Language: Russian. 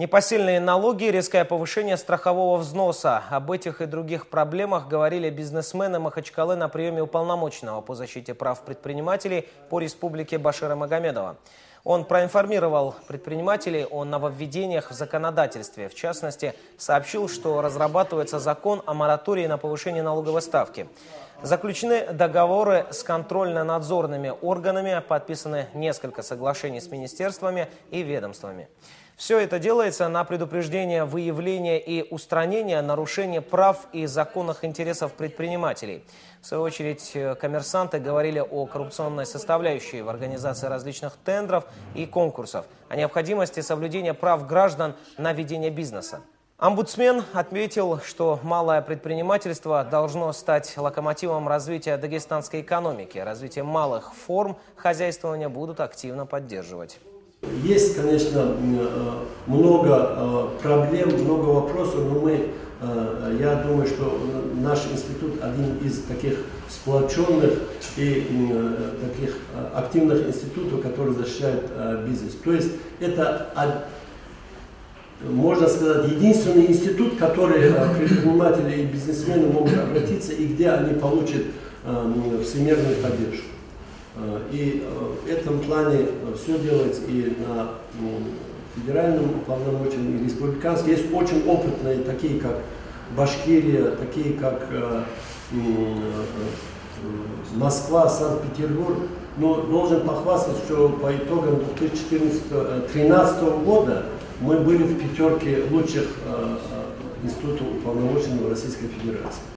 Непосильные налоги, резкое повышение страхового взноса. Об этих и других проблемах говорили бизнесмены Махачкалы на приеме уполномоченного по защите прав предпринимателей по республике Башира Магомедова. Он проинформировал предпринимателей о нововведениях в законодательстве. В частности, сообщил, что разрабатывается закон о моратории на повышение налоговой ставки. Заключены договоры с контрольно-надзорными органами, подписаны несколько соглашений с министерствами и ведомствами. Все это делается на предупреждение выявления и устранения нарушений прав и законных интересов предпринимателей. В свою очередь, коммерсанты говорили о коррупционной составляющей в организации различных тендеров и конкурсов, о необходимости соблюдения прав граждан на ведение бизнеса. Омбудсмен отметил, что малое предпринимательство должно стать локомотивом развития дагестанской экономики. Развитие малых форм хозяйствования будут активно поддерживать. Есть, конечно, э, много э, проблем, много вопросов, но мы, э, я думаю, что наш институт один из таких сплоченных и таких активных институтов, которые защищают бизнес. То есть это можно сказать, единственный институт, который э, предприниматели и бизнесмены могут обратиться и где они получат э, всемирную поддержку. Э, и в этом плане все делается и на федеральном полномочиям, и республиканском. Есть очень опытные, такие как Башкирия, такие как Москва, Санкт-Петербург. Но должен похвастаться, что по итогам 2013 года мы были в пятерке лучших э, э, институтов уполномоченного Российской Федерации.